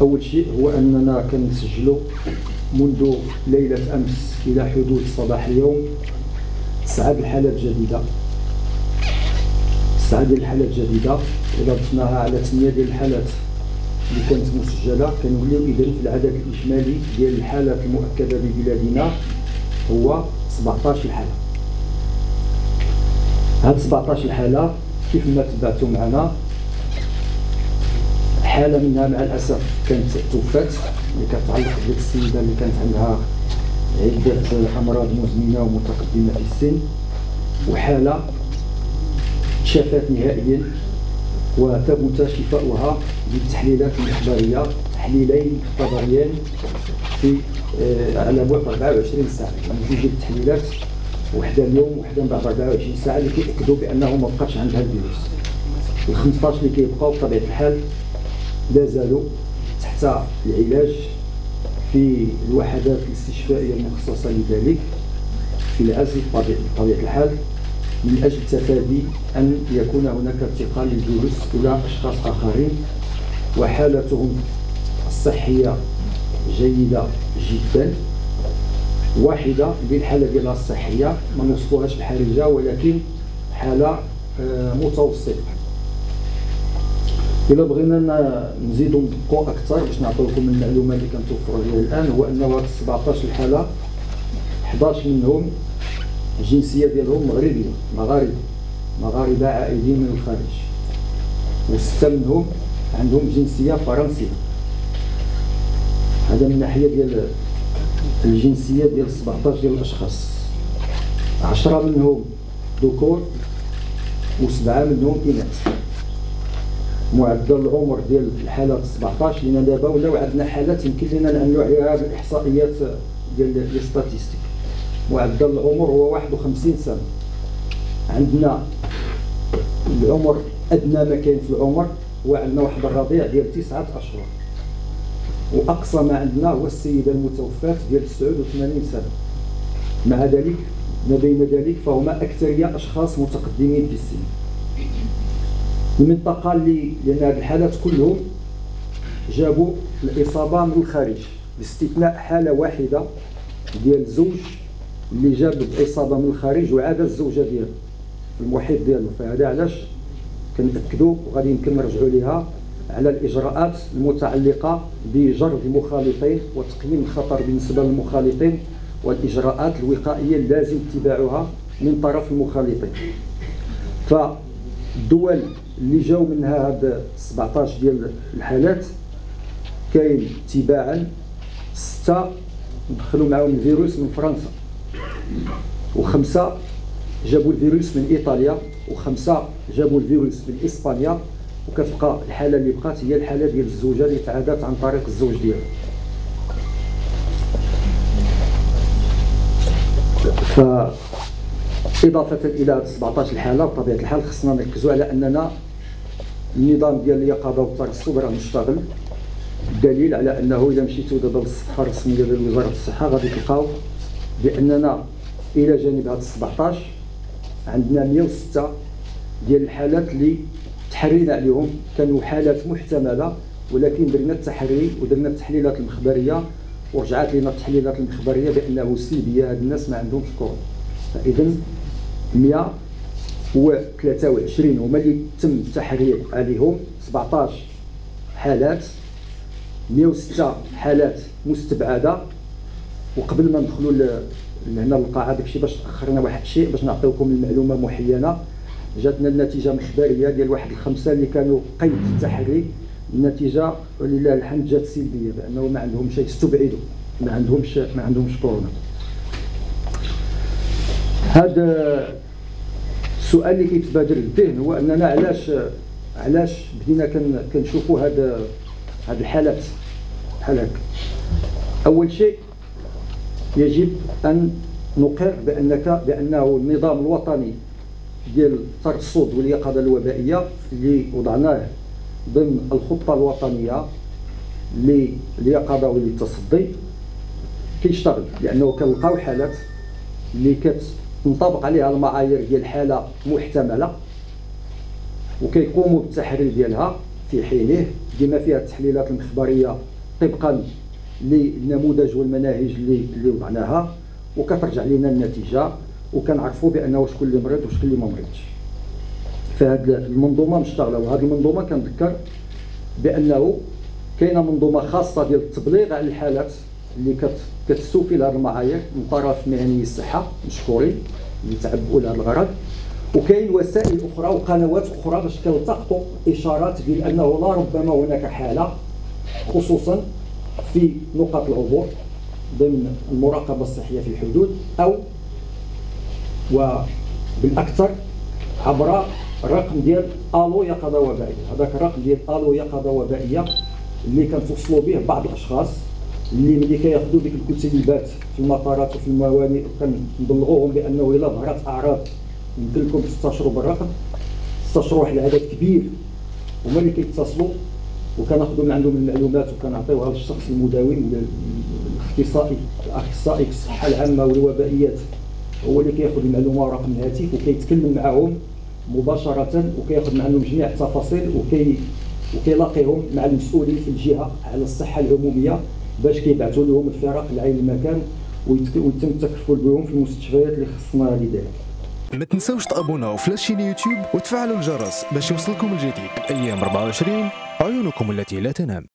أول شيء هو أننا كنسجلوا منذ ليلة أمس إلى حدود صباح اليوم تسعة الحالات جديدة تسعة ديال الحالات جديدة إذا ضفناها على ثمانية ديال الحالات اللي كانت مسجلة كنوليو إذا في العدد الإجمالي ديال الحالات المؤكدة ببلادنا هو 17 حالة هاد 17 حالة كيف ما تبعتوا معنا. حالة منها مع الأسف كانت توفات اللي كتعلق بديك السيده اللي كانت عندها عدة أمراض مزمنة ومتقدمة في السن. وحالة شافت نهائيا وثبت شفاؤها بالتحليلات الإخبارية تحليلين مختبريان في آه على بعد 24 ساعة. يعني جوج التحليلات وحدة اليوم وحدة من بعد 24 ساعة اللي كيأكدوا بأنه ما بقاش عندها الفيروس. ال 15 اللي كيبقاو بطبيعة الحال لا زالوا تحت العلاج في الوحدات الاستشفائية المخصصة لذلك في العزل بطبيعة الحال من أجل تفادي أن يكون هناك انتقال للفيروس إلى أشخاص آخرين وحالتهم الصحية جيدة جدا. واحدة بالحالة ديالها الصحية ما نوصفوهاش بحرجة ولكن حالة آه، متوسطة. إلا بغينا نزيدوا ندقوا أكثر باش نعطيو لكم المعلومه اللي كنتوفروا عليها الآن هو أنه هاد 17 حاله 11 منهم الجنسيه ديالهم مغربية مغاربة مغاربة عائدين من الخارج. وستة منهم عندهم جنسية فرنسية. هذا من ناحية ديال الجنسية ديال 17 ديال الأشخاص. 10 منهم ذكور وسبعة منهم إناث. معدل العمر ديال الحالات 17 لأن دابا ولاو عندنا حالات يمكن لنا نعملوا عليها بالإحصائيات ديال لي ستاتيستيك معدل العمر هو 51 سنة. عندنا العمر أدنى ما كاين في العمر هو عندنا واحد الرضيع ديال تسعة أشهر. وأقصى ما عندنا هو السيده المتوفاه ديال 89 سنة. مع ذلك ما بين ذلك فهما أكثرية أشخاص متقدمين في السن. المنطقة اللي لأن هذه الحالات كلهم جابوا الإصابة من الخارج باستثناء حالة واحدة ديال الزوج اللي جاب الإصابة من الخارج وعاد الزوجة ديالو في المحيط ديالو. فهذا علاش كنأكدوا وغادي يمكن نرجعوا لها على الإجراءات المتعلقة بجرد المخالطين وتقييم الخطر بالنسبة للمخالطين والإجراءات الوقائية اللازم اتباعها من طرف المخالطين. فالدول اللي جاو منها هاد 17 ديال الحالات كاين تباعا ستة دخلوا معاهم الفيروس من فرنسا وخمسة جابوا الفيروس من إيطاليا وخمسة جابوا الفيروس من إسبانيا وكتبقى الحالة اللي بقات هي الحالة ديال الزوجة اللي تعادت عن طريق الزوج ديالها. ف إضافة إلى 17 حالة بطبيعة الحال خصنا نركزوا على أننا النظام ديال اليقظة والترصد راه مشتغل الدليل على أنه إذا مشيتوا دابا للصفحة الرسمية ديال وزارة الصحة غادي تلقاو بأننا إلى جانب هاد 17 عندنا 106 ديال الحالات اللي تحرينا عليهم كانوا حالات محتملة ولكن درنا التحري ودرنا التحليلات المخبرية ورجعت لنا التحليلات المخبرية بأنه سلبية هاد الناس ما عندهمش كورونا فإذا 123 هما اللي تم التحرير عليهم 17 حالات 106 حالات مستبعدة. وقبل ما ندخلوا لهنا للقاعة داكشي باش تأخرنا واحد الشيء باش نعطيوكم المعلومة محينة. جاتنا النتيجة مخبرية ديال واحد الخمسة اللي كانوا قيد التحري النتيجة ولله الحمد جات سلبية بأنه ما عندهمش استبعدوا. ما عندهمش ما عندهمش كورونا. هذا السؤال اللي كيتبادر للذهن هو أننا علاش علاش بدينا كنشوفوا هذا هذه الحالات بحال هكا. أول شيء يجب أن نقر بأنك بأنه النظام الوطني ديال الترصد واليقظة الوبائية اللي وضعناه ضمن الخطة الوطنية لليقظه وللتصدي كيشتغل لأنه كنلقاو حالات اللي كت تنطبق عليها المعايير ديال حالة محتملة وكيقوموا بالتحرير ديالها في حينه ديما فيها التحليلات المخبرية طبقا للنموذج والمناهج اللي وضعناها وكترجع لنا النتيجة. وكنعرفوا بأنه شكون اللي مريض وشكون اللي ما مريضش. فهاد المنظومة مشتغلة وهذه المنظومة كنذكر بأنه كاينة منظومة خاصة ديال التبليغ على الحالات اللي كتستوفي لهذه المعايير من طرف مهني الصحة مشكورين اللي تعبوا لهذا الغرض وكاين وسائل أخرى وقنوات أخرى باش كيلتقطوا إشارات ديال أنه لا ربما هناك حالة خصوصا في نقاط العبور ضمن المراقبة الصحية في الحدود أو وبالأكثر عبر الرقم ديال آلو يقظه وبائية. هذاك الرقم ديال آلو يقظه وبائية اللي كنتوصلوا به بعض الأشخاص اللي ملي كياخذوا ديك الكتيبات في المطارات وفي الموانئ كنبلغوهم بأنه إلا ظهرت أعراض يمكن لكم تستشروا بالرقم. استشروا واحد العدد كبير. هما اللي كيتصلوا وكناخذوا من عندهم المعلومات وكنعطيوها للشخص المداوم الاختصائي الأخصائي في الصحة العامة والوبائيات. هو اللي كياخذ المعلومة ورقم الهاتف وكيتكلم معهم مباشرة وكياخذ معهم جميع التفاصيل وكي وكيلاقيهم مع المسؤولين في الجهة على الصحة العمومية باش كيبعثوا لهم الفرق لعين المكان ويتم التكفل بهم في المستشفيات اللي خصنا لذلك ما تنساوش تابوناو في لاشين يوتيوب وتفعلوا الجرس باش يوصلكم الجديد أيام 24 عيونكم التي لا تنام.